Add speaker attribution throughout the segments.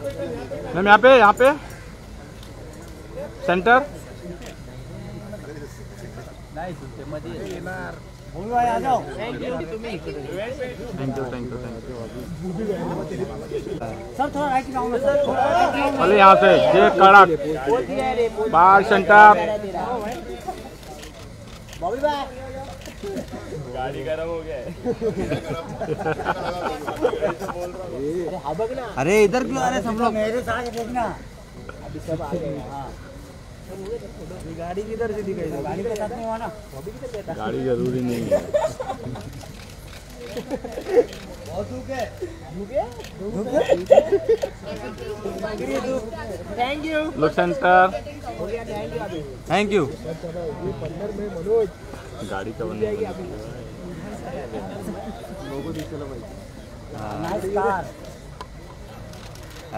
Speaker 1: Ma'am यहाँ पे यहाँ पे। सेंटर। चलिए यहाँ से ये कड़क बाहर सेंटर।
Speaker 2: अरे हाँ
Speaker 3: अरे इधर क्यों आ रहे सब लोग?
Speaker 2: मेरे साथ देखना। अभी सब आ गए हाँ।
Speaker 3: गाड़ी किधर से दिखाई दे
Speaker 2: गाड़ी के साथ में हुआ ना। किधर बैठा
Speaker 1: गाड़ी ज़रूरी नहीं है।
Speaker 2: थैंक यू
Speaker 1: लुक सेंटर
Speaker 2: हो? थैंक यू अभी।
Speaker 3: थैंक यू
Speaker 1: गाड़ी का
Speaker 2: कार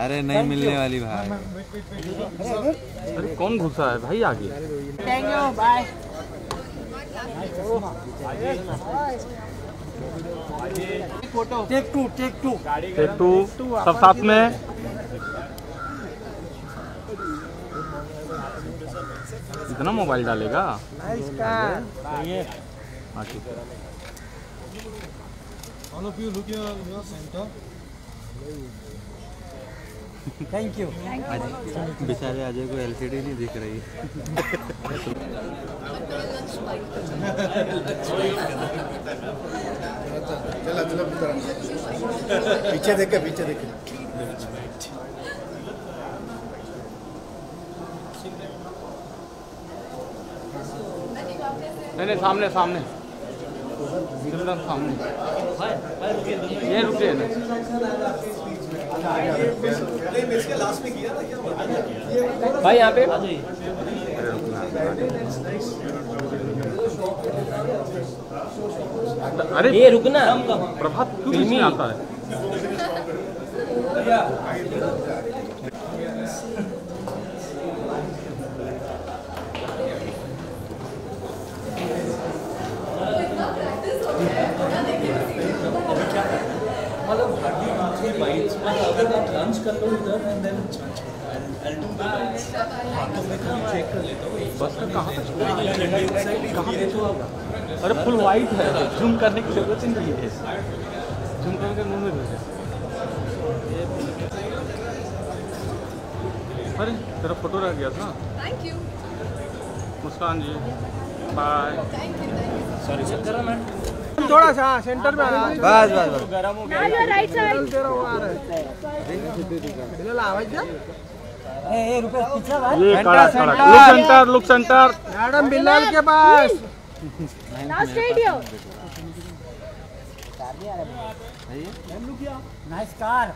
Speaker 3: अरे नहीं मिलने वाली भाई।
Speaker 1: अरे कौन घुसा है? भाई आगे।
Speaker 2: Thank you bye photo take two take two
Speaker 1: take two सब साथ में? इतना मोबाइल डालेगा
Speaker 2: नाइस कार
Speaker 1: हाँ ठीक है
Speaker 4: All of you look your, your center.
Speaker 2: Thank you
Speaker 3: बेचारे अजय को एलसीडी नहीं दिख रही।
Speaker 4: चला चला पीछे देखे पीछे देखे
Speaker 1: नहीं नहीं सामने सामने। एकदम सामने। ये रुके ना।
Speaker 2: भाई यहाँ पे?
Speaker 1: अरे
Speaker 2: ये रुकना।
Speaker 1: प्रभात क्यों में है बस का कहाँ तक कहाँ पे तो अरे फुल वाइट है। जूम करने की ज़रूरत ही नहीं है। जूम करके मुँह में घुसे अरे तेरा फ़ोटो रह गया था।
Speaker 5: Thank you.
Speaker 1: Muskan ji bye
Speaker 4: थोड़ा सा सेंटर में आ
Speaker 3: बस बस बस।
Speaker 5: Now your right side.
Speaker 4: तेरा वो आ रहा है। आवाज़ दे
Speaker 2: ए ए रुपए पीछे भाई।
Speaker 1: ये कड़ा कड़ा। Look centre look centre
Speaker 4: madam Bilal के पास।
Speaker 5: Now straight here.
Speaker 2: Nice car